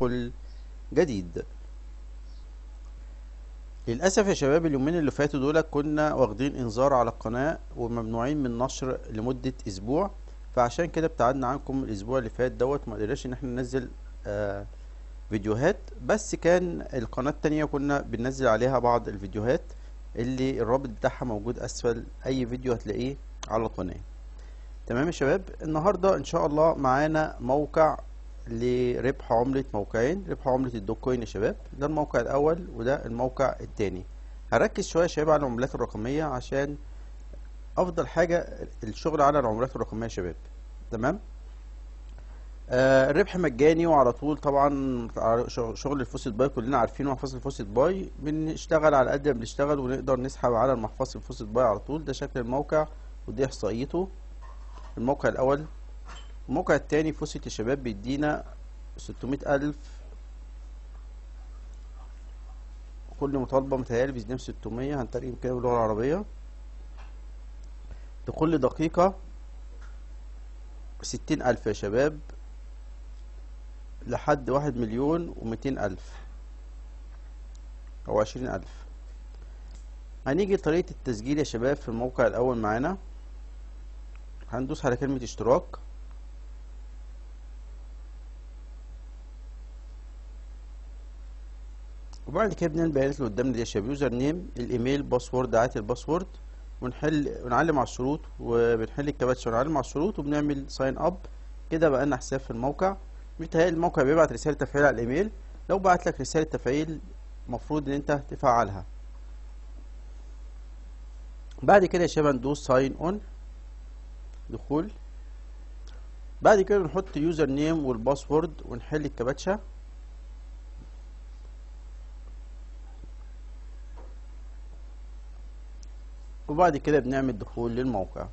كل جديد. للأسف يا شباب اليومين اللي فاتوا دول كنا واخدين إنذار على القناة وممنوعين من النشر لمدة أسبوع. فعشان كده ابتعدنا عنكم الأسبوع اللي فات دوت ما قدرناش إن إحنا ننزل آه فيديوهات. بس كان القناة التانية كنا بننزل عليها بعض الفيديوهات اللي الرابط بتاعها موجود أسفل. أي فيديو هتلاقيه على القناة. تمام يا شباب؟ النهاردة إن شاء الله معانا موقع لربح عملة موقعين ربح عملة ال Dogecoin يا شباب. ده الموقع الأول وده الموقع التاني. هركز شوية يا شباب على العملات الرقمية عشان أفضل حاجة الشغل على العملات الرقمية يا شباب. تمام؟ آه الربح مجاني وعلى طول طبعا شغل ال FaucetPay كلنا عارفينه محفظة ال FaucetPay. بنشتغل على قد ما بنشتغل ونقدر نسحب على محفظة ال FaucetPay على طول. ده شكل الموقع ودي إحصائيته. الموقع الأول الموقع التاني فوسيت يا شباب بيدينا ستمائة ألف. كل مطالبة متهيألي بيدينا ستمية. هنترجم كده باللغة العربية. لكل دقيقة ستين ألف يا شباب. لحد واحد مليون ومتين ألف. أو عشرين ألف. هنيجي لطريقة التسجيل يا شباب في الموقع الأول معانا. هندوس على كلمة اشتراك. وبعد كده بنعمل البيانات اللي قدامنا دي يا شباب. username الإيميل password عادي ال password ونحل ونعلم على الشروط وبنحل الكباتشة ونعلم على الشروط وبنعمل sign up كده بقى لنا حساب في الموقع. متهيألي الموقع بيبعت رسالة تفعيل على الإيميل. لو بعت لك رسالة تفعيل المفروض إن أنت تفعلها. بعد كده يا شباب ندوس sign in دخول. بعد كده نحط username وال password ونحل الكباتشة. وبعد كده بنعمل دخول للموقع.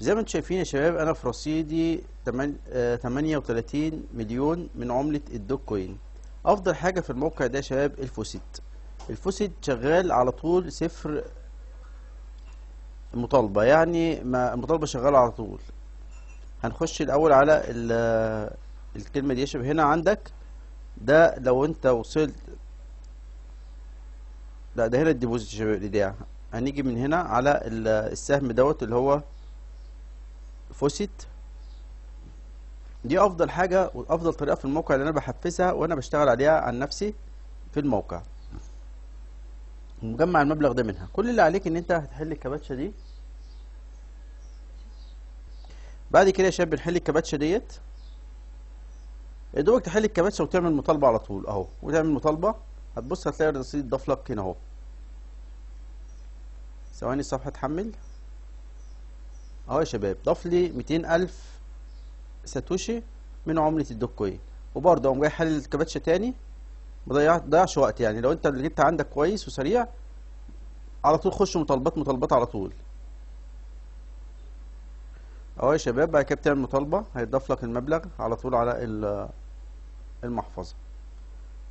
زي ما أنتم شايفين يا شباب أنا في رصيدي تمانية وتلاتين مليون من عملة ال Dogecoin أفضل حاجة في الموقع ده يا شباب ال faucet. ال faucet شغال على طول صفر مطالبة يعني ما المطالبة شغالة على طول. هنخش الأول على الكلمة دي يا شباب. هنا عندك ده لو أنت وصلت لا ده هنا ال deposit يا شباب الايداع هنيجي من هنا على السهم دوت اللي هو فوسيت. دي أفضل حاجة وأفضل طريقة في الموقع اللي أنا بحفزها وأنا بشتغل عليها عن نفسي في الموقع. مجمع المبلغ ده منها. كل اللي عليك إن أنت هتحل الكباتشة دي. بعد كده يا شباب بنحل الكباتشة ديت. يا دوبك تحل الكباتشة وتعمل مطالبة على طول أهو. وتعمل مطالبة. هتبص هتلاقي الرصيد ضاف لك هنا أهو. ثواني الصفحة تحمل. أهو يا شباب ضاف لي ميتين ألف ساتوشي من عملة الدوك كوين وبرضه أقوم جاي حلل الكباتشة تاني. مضيعش وقت يعني. لو أنت اللي جبت عندك كويس وسريع على طول خش مطالبات مطالبات على طول. أهو يا شباب بعد كده بتعمل مطالبة. هيضاف لك المبلغ على طول على المحفظة.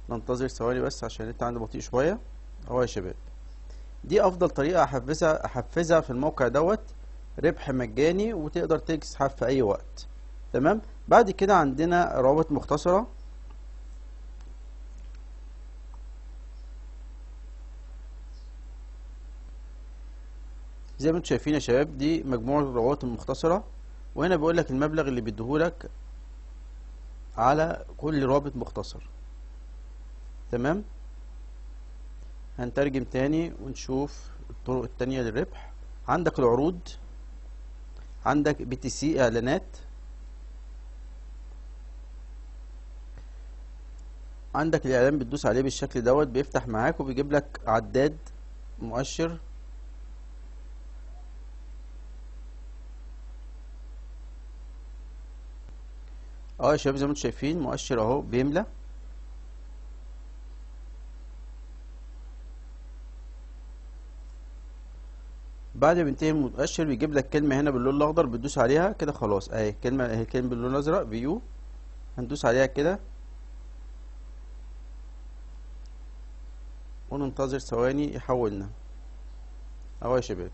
ننتظر ثواني بس عشان أنت عندي بطيء شوية. أهو يا شباب. دي أفضل طريقة احفزها أحفزها في الموقع دوت ربح مجاني وتقدر تسحب في أي وقت. تمام؟ بعد كده عندنا روابط مختصرة. زي ما أنتم شايفين يا شباب دي مجموعة الروابط المختصرة. وهنا بيقول لك المبلغ اللي بيديهولك على كل رابط مختصر. تمام؟ هنترجم تاني ونشوف الطرق التانية للربح. عندك العروض عندك PTC إعلانات عندك الإعلان بتدوس عليه بالشكل دوت بيفتح معاك وبيجيب لك عداد مؤشر. آه يا شباب زي ما أنتم شايفين مؤشر اهو بيملى. بعد ما ينتهي المؤشر بيجيب لك كلمة هنا باللون الأخضر بتدوس عليها كده خلاص. أهي كلمة أهي كلمة باللون الأزرق فيو هندوس عليها كده. وننتظر ثواني يحولنا. أهو يا شباب.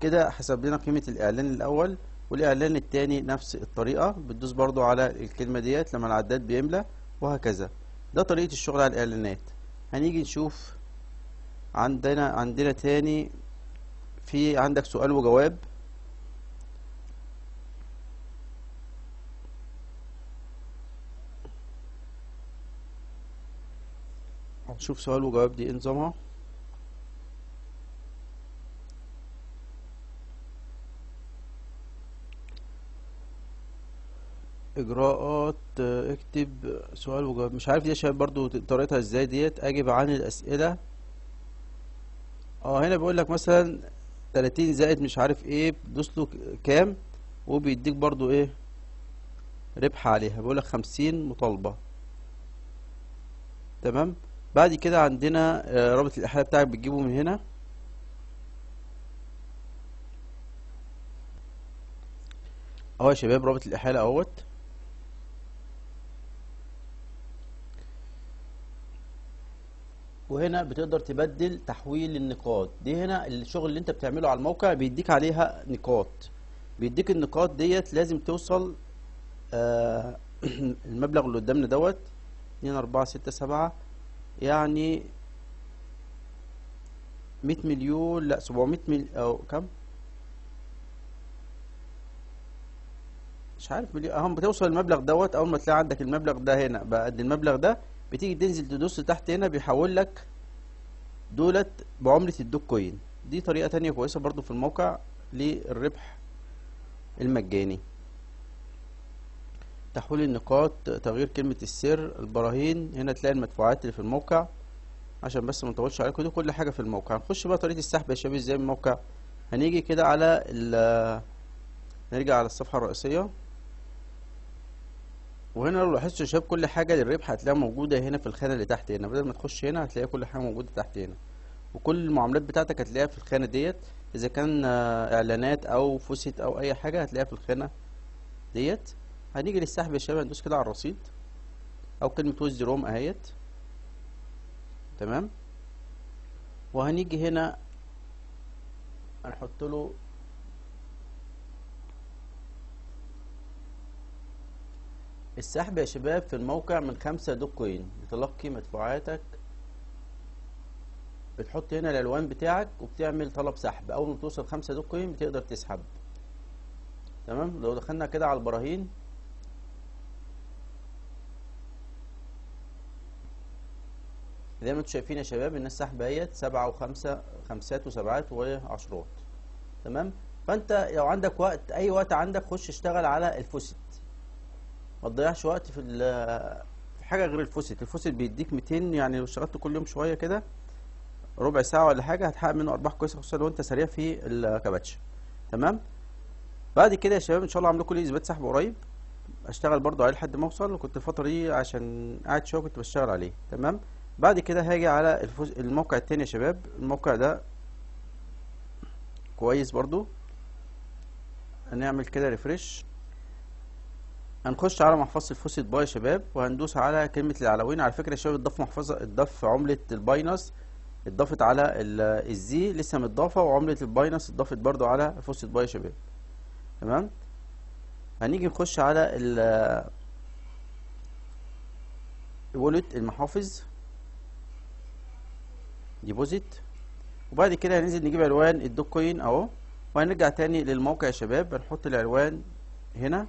كده حسب لنا قيمة الإعلان الأول والإعلان التاني نفس الطريقة. بتدوس برضو على الكلمة ديت لما العداد بيملى وهكذا. ده طريقة الشغل على الإعلانات. هنيجي نشوف عندنا عندنا تاني في عندك سؤال وجواب؟ هنشوف سؤال وجواب دي نظامها إجراءات اكتب سؤال وجواب. مش عارف دي يا شباب برضو طريقتها إزاي ديت. اجب عن الأسئلة. آه هنا بيقول لك مثلا 30 زائد مش عارف إيه بتدوس له كام؟ وبيديك برضو إيه؟ ربح عليها. بيقول لك 50 مطالبة. تمام؟ بعد كده عندنا آه، رابط الإحالة بتاعك بتجيبه من هنا. اهو يا شباب رابط الإحالة اهوت. وهنا بتقدر تبدل تحويل النقاط. دي هنا الشغل اللي انت بتعمله على الموقع بيديك عليها نقاط. بيديك النقاط ديت لازم توصل آه المبلغ اللي قدامنا دوت اتنين أربعة ستة سبعة يعني مية مليون لا سبعمية مليون أو كم؟ مش عارف مليون. اهم بتوصل المبلغ دوت. أول ما تلاقي عندك المبلغ ده هنا بقى قد المبلغ ده بتيجي تنزل تدوس تحت هنا بيحول لك دولت بعملة الدوك كوين. دي طريقة تانية كويسة برضو في الموقع للربح المجاني. تحويل النقاط تغيير كلمة السر البراهين. هنا تلاقي المدفوعات اللي في الموقع. عشان بس ما نطولش عليكم دي كل حاجة في الموقع. هنخش بقى طريقة السحب يا شباب إزاي من الموقع. هنيجي كده على ال نرجع على الصفحة الرئيسية. وهنا لو لاحظتوا يا شباب كل حاجة للربح هتلاقيها موجودة هنا في الخانة اللي تحت هنا. بدل ما تخش هنا هتلاقي كل حاجة موجودة تحت هنا. وكل المعاملات بتاعتك هتلاقيها في الخانة ديت. إذا كان آه، إعلانات أو faucet أو أي حاجة هتلاقيها في الخانة ديت. هنيجي للسحب يا شباب هندوس كده على الرصيد. أو كلمة ويز روم أهيت. تمام؟ وهنيجي هنا هنحط له السحب يا شباب في الموقع من خمسة Dogecoin. بتلقي مدفوعاتك. بتحط هنا العنوان بتاعك وبتعمل طلب سحب. أول ما توصل خمسة Dogecoin بتقدر تسحب. تمام؟ لو دخلنا كده على البراهين. زي ما أنتم شايفين يا شباب الناس سحب اهيت. سبعة وخمسة خمسات وسبعات وعشرات. تمام؟ فانت لو عندك وقت أي وقت عندك خش اشتغل على ال faucet. ما تضيعش وقت في في حاجة غير ال faucet ال faucet بيديك 200 يعني لو اشتغلت كل يوم شوية كده ربع ساعة ولا حاجة هتحقق منه أرباح كويسة خصوصا لو أنت سريع في الكباتشه تمام؟ بعد كده يا شباب إن شاء الله عامل لكم إثبات سحب قريب. أشتغل برضو عليه لحد ما أوصل وكنت الفترة دي عشان قاعد شوية كنت بشتغل عليه. تمام؟ بعد كده هاجي على الفوز... الموقع التاني يا شباب. الموقع ده كويس برضو هنعمل كده refresh هنخش على محفظة ال FaucetPay يا شباب وهندوس على كلمة العناوين على فكرة يا شباب اتضاف محفظة اتضاف عملة ال Binance اتضافت على ال- الزي لسه متضافة وعملة ال Binance اتضافت برضو على FaucetPay يا شباب. تمام؟ هنيجي نخش على ال ال wallet المحافظ. deposit. وبعد كده هننزل نجيب عنوان ال Dogecoin أهو. وهنرجع تاني للموقع يا شباب. هنحط العنوان هنا.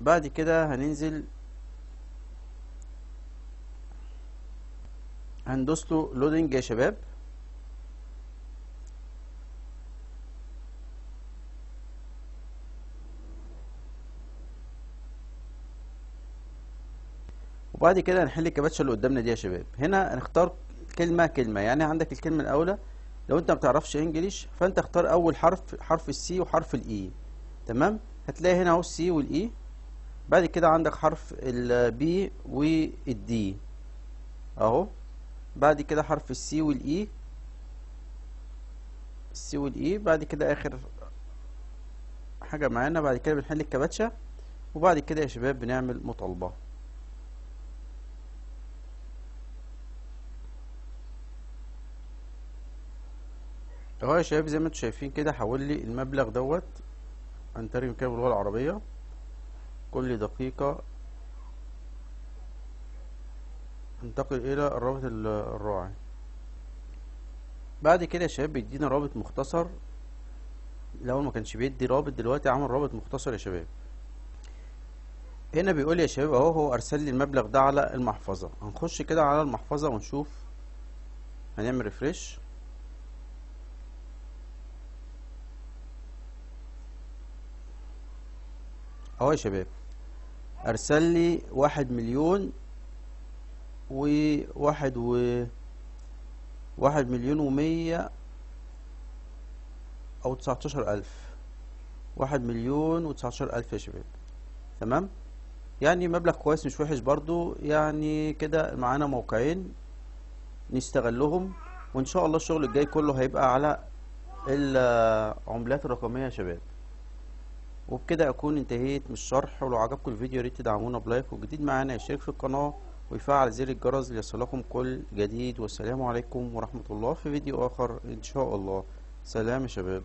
بعد كده هننزل هندوس له login يا شباب. وبعد كده هنحل الكباتشة اللي قدامنا دي يا شباب. هنا هنختار كلمة كلمة يعني عندك الكلمة الأولى. لو انت ما بتعرفش English فانت اختار أول حرف حرف ال C وحرف ال E. تمام؟ هتلاقي هنا أهو ال C وال E. بعد كده عندك حرف ال B وال D أهو. بعد كده حرف السي والاي السي والاي بعد كده آخر حاجة معانا. بعد كده بنحل الكباتشة. وبعد كده يا شباب بنعمل مطالبة. أهو يا شباب زي ما أنتم شايفين كده حول لي المبلغ دوت. هنترجم كده باللغة العربية. كل دقيقة انتقل إلى الرابط ال- الراعي. بعد كده يا شباب بيدينا رابط مختصر. الأول ما كانش بيدي رابط دلوقتي عمل رابط مختصر يا شباب. هنا بيقول يا شباب أهو هو أرسل لي المبلغ ده على المحفظة. هنخش كده على المحفظة ونشوف هنعمل ريفريش أهو يا شباب. أرسل لي واحد مليون وواحد و واحد مليون ومية أو تسعتاشر ألف. واحد مليون وتسعتاشر ألف يا شباب. تمام؟ يعني مبلغ كويس مش وحش برضو. يعني كده معانا موقعين نستغلهم وإن شاء الله الشغل الجاي كله هيبقى على العملات الرقمية يا شباب. وبكده أكون انتهيت من الشرح ولو عجبكم الفيديو ريت تدعمونا بلايك وجديد معانا يشترك في القناة ويفعل زر الجرس ليصلكم كل جديد والسلام عليكم ورحمة الله في فيديو آخر إن شاء الله. سلام يا شباب.